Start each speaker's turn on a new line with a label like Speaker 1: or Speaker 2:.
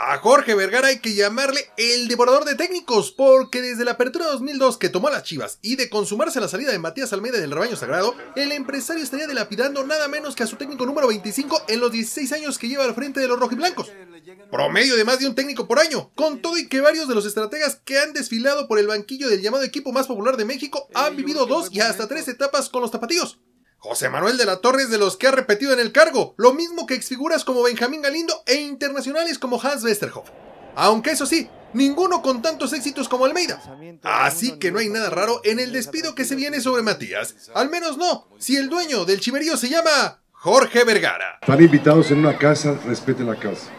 Speaker 1: A Jorge Vergara hay que llamarle el devorador de técnicos, porque desde la apertura 2002 que tomó las chivas y de consumarse la salida de Matías Almeida del rebaño sagrado, el empresario estaría dilapidando nada menos que a su técnico número 25 en los 16 años que lleva al frente de los rojiblancos. Promedio de más de un técnico por año, con todo y que varios de los estrategas que han desfilado por el banquillo del llamado equipo más popular de México han vivido dos y hasta tres etapas con los tapatíos. José Manuel de la Torre es de los que ha repetido en el cargo, lo mismo que exfiguras como Benjamín Galindo e internacionales como Hans Westerhoff. Aunque eso sí, ninguno con tantos éxitos como Almeida. Así que no hay nada raro en el despido que se viene sobre Matías. Al menos no, si el dueño del chiverío se llama Jorge Vergara.
Speaker 2: Están invitados en una casa, respeten la casa.